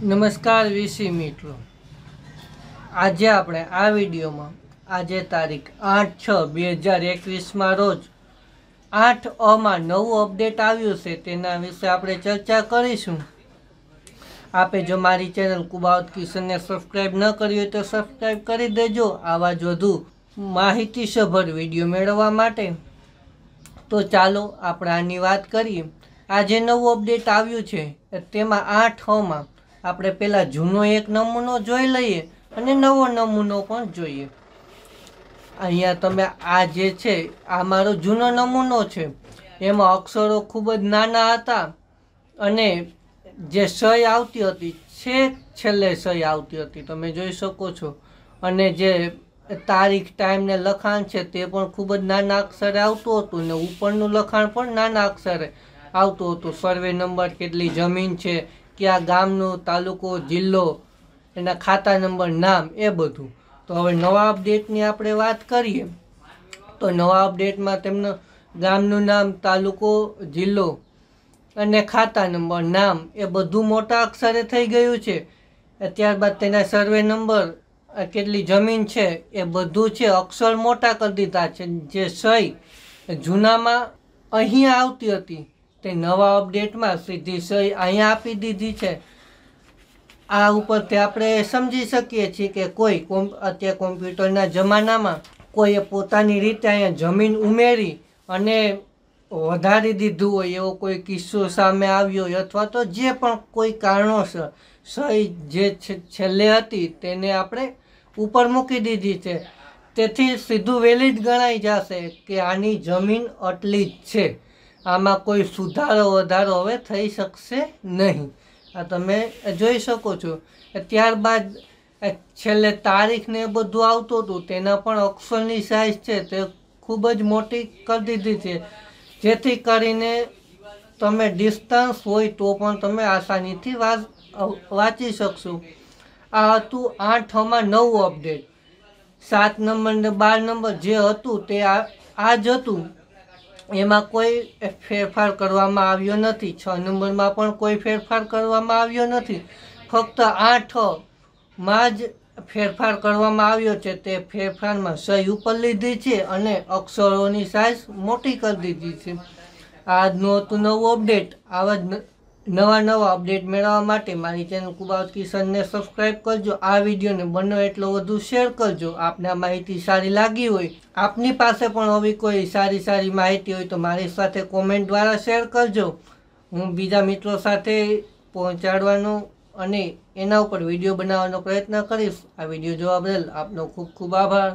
નમસ્કાર વીસી મિત્રો. આજે આપણે આ વિડીયોમાં આજે તારીખ આઠ છ બે હજાર એકવીસમાં રોજ આઠ અમાં નવું અપડેટ આવ્યું છે તેના વિશે આપણે ચર્ચા કરીશું. આપે જો મારી ચેનલ કુબાવત કિશનને સબસ્ક્રાઈબ ન કરી હોય તો સબસ્ક્રાઈબ કરી દેજો. આવા જ વધુ માહિતીસભર વીડિયો મેળવવા માટે. તો ચાલો આપણે આની વાત કરીએ. આજે નવું અપડેટ આવ્યું છે. તેમાં આઠમાં આપણે પહેલાં જૂનો એક નમૂનો જોઈ લઈએ અને નવો નમૂનો પણ જોઈએ. અહીંયા તમે આ જે છે, આ મારો જૂનો નમૂનો છે. એમાં અક્ષરો ખૂબ જ નાના હતા અને જે સહી આવતી હતી છેક છેલ્લે સહી આવતી હતી. તમે જોઈ શકો છો. અને જે તારીખ ટાઈમ ને લખાણ છે તે પણ ખૂબ જ નાના અક્ષરે આવતું હતું ને ઉપરનું લખાણ પણ નાના અક્ષરે આવતું હતું. સર્વે નંબર કેટલી જમીન છે કયા ગામનો તાલુકો, જિલ્લો, એના ખાતા નંબર, નામ, એ બધું. તો હવે નવા અપડેટની આપણે વાત કરીએ, તો નવા અપડેટમાં તેમનું ગામનું નામ, તાલુકો, જિલ્લો અને ખાતા નંબર, નામ, એ બધું મોટા અક્ષરે થઈ ગયું છે. ત્યારબાદ તેના સર્વે નંબર કેટલી જમીન છે, એ બધું છે, અક્ષર મોટા કરી દીધા છે. જે સહી જૂનામાં અહીંયા આવતી હતી. તે નવા અપડેટમાં સીધી સહી અહીંયા આપી દીધી છે. આ ઉપરથી આપણે સમજી શકીએ છીએ કે કોઈ કોમ, અત્યારે કોમ્પ્યુટરના જમાનામાં કોઈએ પોતાની રીતે અહીંયા જમીન ઉમેરી અને વધારી દીધું હોય એવો કોઈ કિસ્સો સામે આવ્યો હોય અથવા તો જે પણ કોઈ કારણોસર સહી જે છેલ્લે હતી તેને આપણે ઉપર મૂકી દીધી છે. તેથી સીધું વહેલી જ ગણાઈ જશે કે આની જમીન આટલી જ છે. આમાં કોઈ સુધારો, વધારો હવે થઈ શકશે નહીં. આ તમે જોઈ શકો છો. ત્યારબાદ છેલ્લે તારીખ ને એ બધું આવતું હતું. તેના પણ અક્ષરની સાઇઝ છે. તે ખૂબ જ મોટી કરી દીધી છે. જેથી કરીને તમે ડિસ્ટન્સ હોય તો પણ તમે આસાનીથી વાંચ શકશો. આ હતું આઠમાં નવું અપડેટ સાત નંબર ને બાર નંબર જે હતું તે આ જ હતું. એમાં કોઈ ફેરફાર કરવામાં આવ્યો નથી. છ નંબરમાં પણ કોઈ ફેરફાર કરવામાં આવ્યો નથી. ફક્ત આઠમાં જ ફેરફાર કરવામાં આવ્યો છે. તે ફેરફારમાં સહી ઉપર લીધી છે અને અક્ષરોની સાઇઝ મોટી કરી દીધી છે. આજનું હતું નવું અપડેટ. આવા જ નવા નવા અપડેટ મેળવવા માટે મારી ચેનલ કુબાવત કિશનને સબસ્ક્રાઇબ કરજો. આ વિડીયોને બનો એટલો વધુ શેર કરજો. આપને આ માહિતી સારી લાગી હોય, આપની પાસે પણ આવી કોઈ સારી સારી માહિતી હોય તો મારી સાથે કોમેન્ટ દ્વારા શેર કરજો. હું બીજા મિત્રો સાથે પહોંચાડવાનો અને એના ઉપર વીડિયો બનાવવાનો પ્રયત્ન કરીશ. આ વીડિયો જોવા બદલ આપનો ખૂબ ખૂબ આભાર.